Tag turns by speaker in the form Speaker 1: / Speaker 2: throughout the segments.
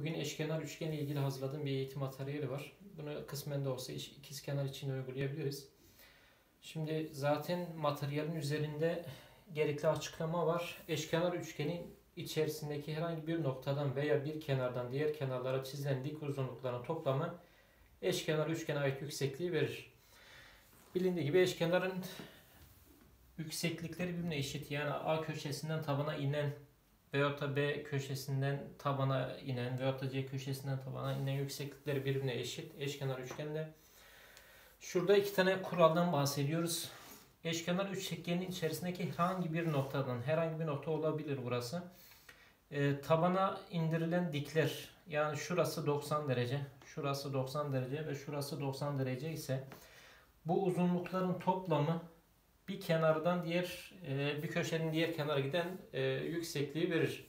Speaker 1: Bugün eşkenar üçgenle ilgili hazırladığım bir eğitim materyali var. Bunu kısmen de olsa ikiz kenar için uygulayabiliriz. Şimdi zaten materyalin üzerinde gerekli açıklama var. Eşkenar üçgenin içerisindeki herhangi bir noktadan veya bir kenardan diğer kenarlara çizilen dik uzunlukların toplamı eşkenar üçgene ait yüksekliği verir. Bilindiği gibi eşkenarın yükseklikleri birbirine eşit. Yani A köşesinden tabana inen veyahut da B köşesinden tabana inen veyahut da C köşesinden tabana inen yükseklikleri birbirine eşit. Eşkenar üçgende. Şurada iki tane kuraldan bahsediyoruz. Eşkenar üçgenin içerisindeki herhangi bir noktadan, herhangi bir nokta olabilir burası. E, tabana indirilen dikler, yani şurası 90 derece, şurası 90 derece ve şurası 90 derece ise bu uzunlukların toplamı bir kenardan diğer e, bir köşenin diğer kenara giden e, yüksekliği verir.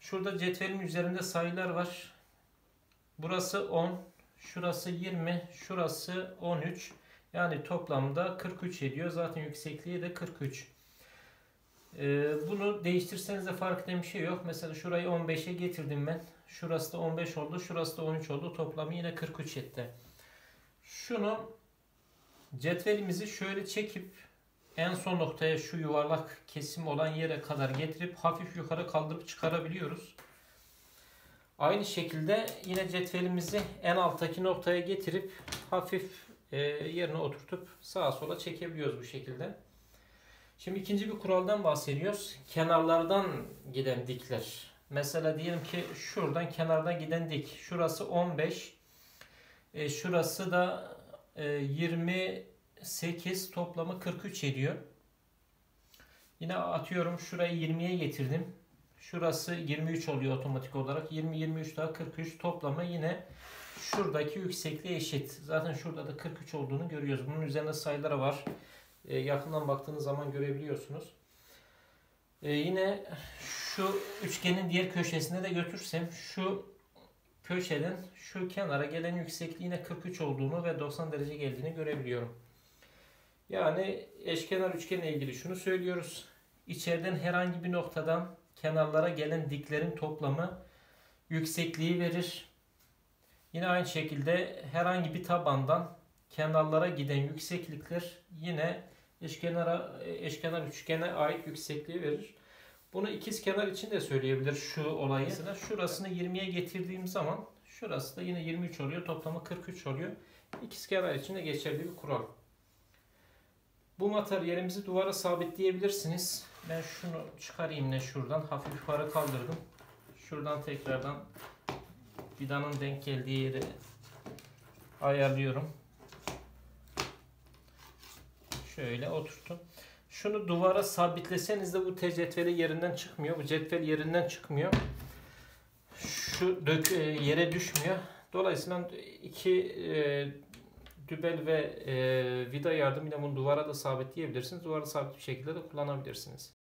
Speaker 1: Şurada cetvelin üzerinde sayılar var. Burası 10, şurası 20, şurası 13. Yani toplamda 43 ediyor. Zaten yüksekliği de 43. Ee, bunu değiştirseniz de fark eden bir şey yok. Mesela şurayı 15'e getirdim ben. Şurası da 15 oldu. Şurası da 13 oldu. Toplamı yine 43 etti. Şunu cetvelimizi şöyle çekip en son noktaya şu yuvarlak kesim olan yere kadar getirip hafif yukarı kaldırıp çıkarabiliyoruz. Aynı şekilde yine cetvelimizi en alttaki noktaya getirip hafif e, yerine oturtup sağa sola çekebiliyoruz bu şekilde. Şimdi ikinci bir kuraldan bahsediyoruz. Kenarlardan giden dikler. Mesela diyelim ki şuradan kenardan giden dik. Şurası 15. E, şurası da e, 28 toplamı 43 ediyor. Yine atıyorum şurayı 20'ye getirdim. Şurası 23 oluyor otomatik olarak. 20, 23 daha 43 toplamı yine şuradaki yüksekliğe eşit. Zaten şurada da 43 olduğunu görüyoruz. Bunun üzerinde sayıları var. E, yakından baktığınız zaman görebiliyorsunuz. E, yine şu üçgenin diğer köşesine de götürsem şu köşeden şu kenara gelen yüksekliğine 43 olduğunu ve 90 derece geldiğini görebiliyorum. Yani eşkenar üçgenle ilgili şunu söylüyoruz. İçeriden herhangi bir noktadan kenarlara gelen diklerin toplamı yüksekliği verir. Yine aynı şekilde herhangi bir tabandan kenarlara giden yükseklikler yine eşkenara, eşkenar üçgene ait yüksekliği verir. Bunu ikiz kenar için de söyleyebilir şu olayı. Mesela şurasını 20'ye getirdiğim zaman şurası da yine 23 oluyor. Toplamı 43 oluyor. İkiz kenar için de geçerli bir kural. Bu materyalimizi duvara sabitleyebilirsiniz. Ben şunu çıkarayım ne şuradan. Hafif yukarı kaldırdım. Şuradan tekrardan vidanın denk geldiği yeri ayarlıyorum. Şöyle oturttum. Şunu duvara sabitleseniz de bu cetveli yerinden çıkmıyor. Bu cetvel yerinden çıkmıyor. Şu dök, e, yere düşmüyor. Dolayısıyla iki e, dübel ve e, vida yardımıyla bunu duvara da sabitleyebilirsiniz. Duvara sabit bir şekilde de kullanabilirsiniz.